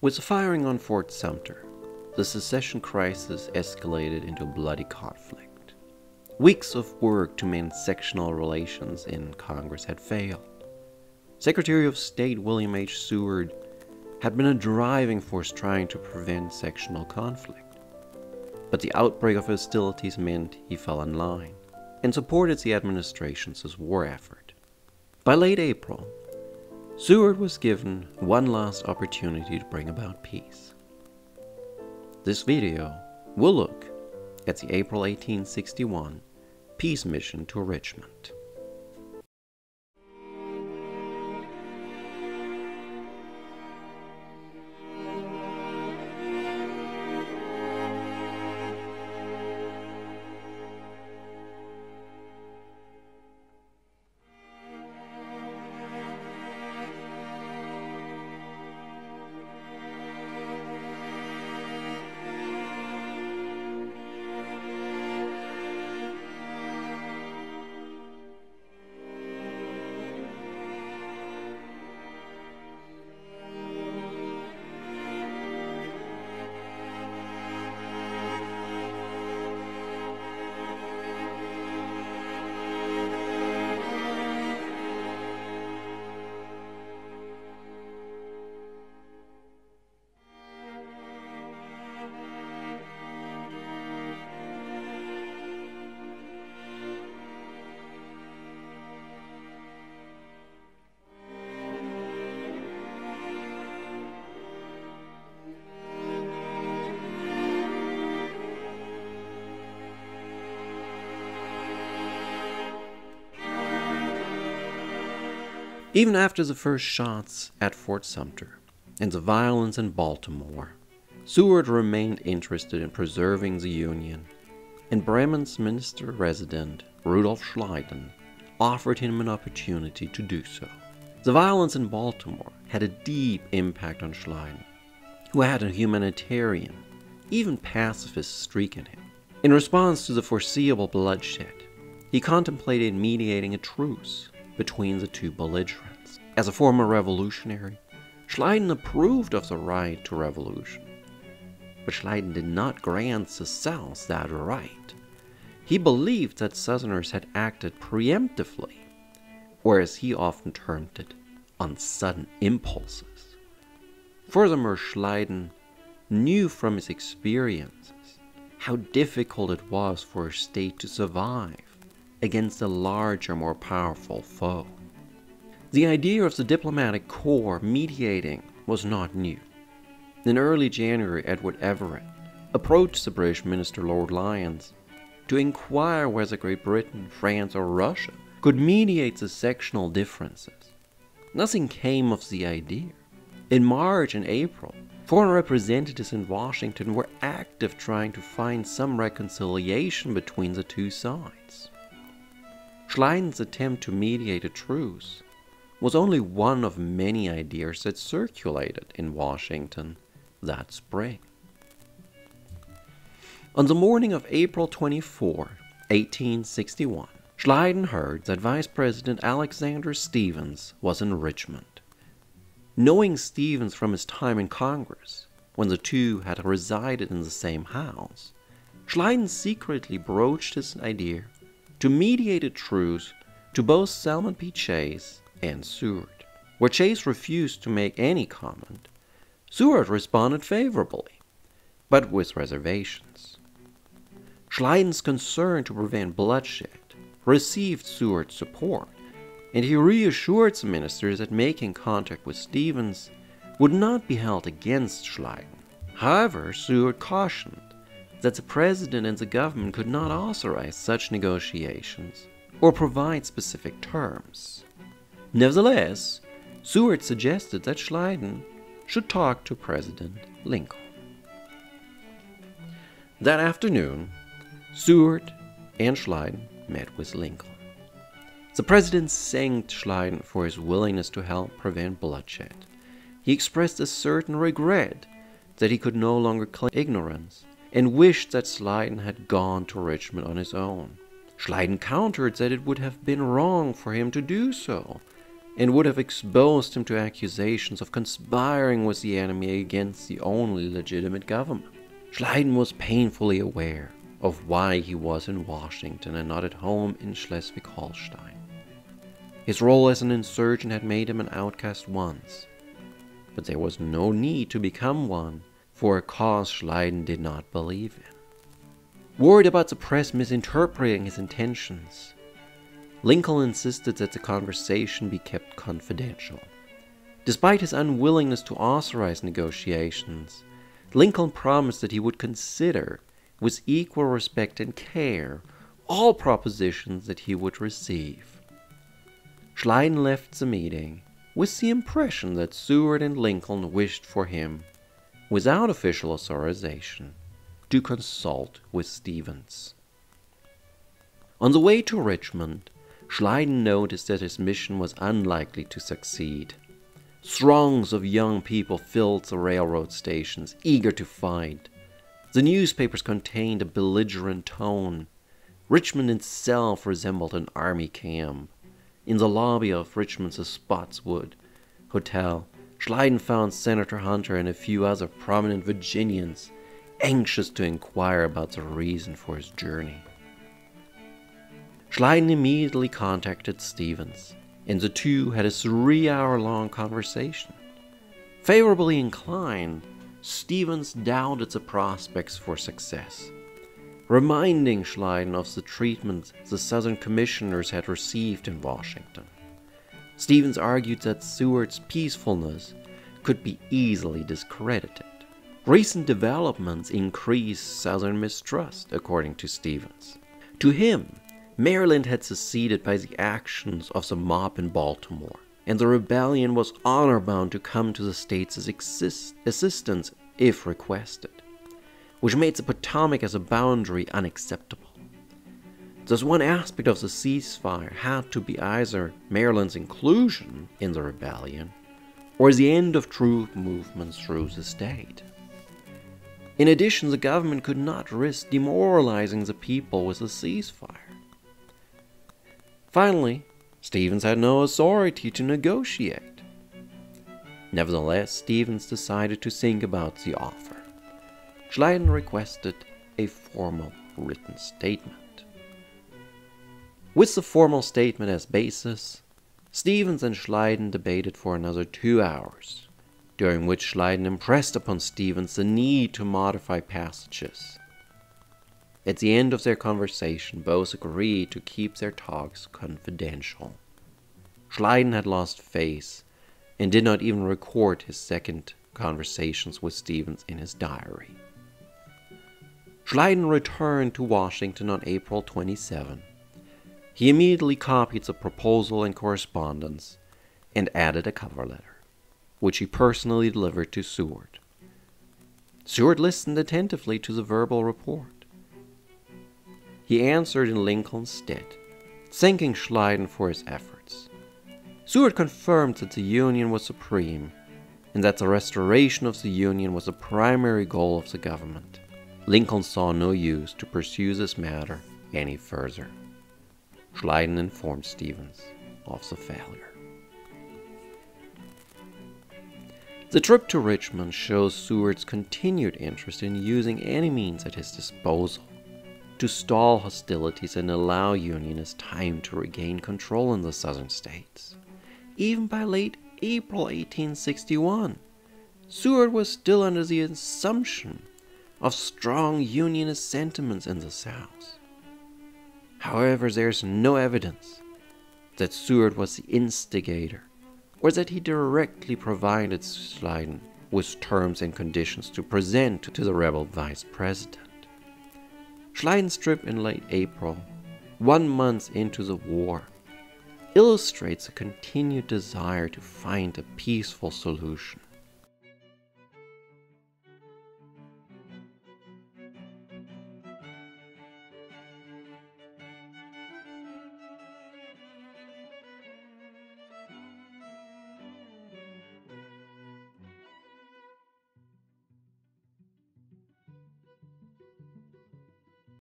With the firing on Fort Sumter, the secession crisis escalated into a bloody conflict. Weeks of work to mend sectional relations in Congress had failed. Secretary of State William H. Seward had been a driving force trying to prevent sectional conflict. But the outbreak of hostilities meant he fell in line and supported the administration's war effort. By late April, Seward was given one last opportunity to bring about peace. This video will look at the April 1861 peace mission to Richmond. Even after the first shots at Fort Sumter and the violence in Baltimore, Seward remained interested in preserving the Union, and Bremen's minister resident, Rudolf Schleiden, offered him an opportunity to do so. The violence in Baltimore had a deep impact on Schleiden, who had a humanitarian, even pacifist streak in him. In response to the foreseeable bloodshed, he contemplated mediating a truce between the two belligerents. As a former revolutionary, Schleiden approved of the right to revolution. But Schleiden did not grant the South that right. He believed that Southerners had acted preemptively, or as he often termed it, on sudden impulses. Furthermore, Schleiden knew from his experiences how difficult it was for a state to survive against a larger, more powerful foe. The idea of the diplomatic corps mediating was not new. In early January, Edward Everett approached the British minister Lord Lyons to inquire whether Great Britain, France, or Russia could mediate the sectional differences. Nothing came of the idea. In March and April, foreign representatives in Washington were active trying to find some reconciliation between the two sides. Schleiden's attempt to mediate a truce was only one of many ideas that circulated in Washington that spring. On the morning of April 24, 1861, Schleiden heard that Vice President Alexander Stephens was in Richmond. Knowing Stephens from his time in Congress, when the two had resided in the same house, Schleiden secretly broached his idea to mediate a truce to both Salmon P. Chase and Seward. Where Chase refused to make any comment, Seward responded favorably, but with reservations. Schleiden's concern to prevent bloodshed received Seward's support, and he reassured the ministers that making contact with Stephens would not be held against Schleiden. However, Seward cautioned that the president and the government could not authorize such negotiations or provide specific terms. Nevertheless, Seward suggested that Schleiden should talk to President Lincoln. That afternoon, Seward and Schleiden met with Lincoln. The president thanked Schleiden for his willingness to help prevent bloodshed. He expressed a certain regret that he could no longer claim ignorance and wished that Schleiden had gone to Richmond on his own. Schleiden countered that it would have been wrong for him to do so, and would have exposed him to accusations of conspiring with the enemy against the only legitimate government. Schleiden was painfully aware of why he was in Washington and not at home in Schleswig Holstein. His role as an insurgent had made him an outcast once, but there was no need to become one for a cause Schleiden did not believe in. Worried about the press misinterpreting his intentions, Lincoln insisted that the conversation be kept confidential. Despite his unwillingness to authorize negotiations, Lincoln promised that he would consider, with equal respect and care, all propositions that he would receive. Schleiden left the meeting with the impression that Seward and Lincoln wished for him, without official authorization, to consult with Stephens. On the way to Richmond, Schleiden noticed that his mission was unlikely to succeed. Throngs of young people filled the railroad stations, eager to fight. The newspapers contained a belligerent tone. Richmond itself resembled an army camp. In the lobby of Richmond's Spotswood Hotel, Schleiden found Senator Hunter and a few other prominent Virginians anxious to inquire about the reason for his journey. Schleiden immediately contacted Stephens, and the two had a three hour long conversation. Favorably inclined, Stephens doubted the prospects for success, reminding Schleiden of the treatment the Southern commissioners had received in Washington. Stephens argued that Seward's peacefulness could be easily discredited. Recent developments increased Southern mistrust, according to Stephens. To him, Maryland had seceded by the actions of the mob in Baltimore, and the rebellion was honor bound to come to the state's assistance if requested, which made the Potomac as a boundary unacceptable. Thus, one aspect of the ceasefire had to be either Maryland's inclusion in the rebellion or the end of troop movements through the state. In addition, the government could not risk demoralizing the people with a ceasefire. Finally, Stephens had no authority to negotiate. Nevertheless, Stephens decided to think about the offer. Schleiden requested a formal written statement. With the formal statement as basis, Stephens and Schleiden debated for another two hours, during which Schleiden impressed upon Stephens the need to modify passages at the end of their conversation, both agreed to keep their talks confidential. Schleiden had lost face and did not even record his second conversations with Stephens in his diary. Schleiden returned to Washington on April 27. He immediately copied the proposal and correspondence and added a cover letter, which he personally delivered to Seward. Seward listened attentively to the verbal report. He answered in Lincoln's stead, thanking Schleiden for his efforts. Seward confirmed that the Union was supreme and that the restoration of the Union was the primary goal of the government. Lincoln saw no use to pursue this matter any further. Schleiden informed Stephens of the failure. The trip to Richmond shows Seward's continued interest in using any means at his disposal to stall hostilities and allow Unionists time to regain control in the southern states. Even by late April 1861, Seward was still under the assumption of strong Unionist sentiments in the South. However, there's no evidence that Seward was the instigator or that he directly provided Schleiden with terms and conditions to present to the rebel vice president. Schleiden's trip in late April, one month into the war, illustrates a continued desire to find a peaceful solution.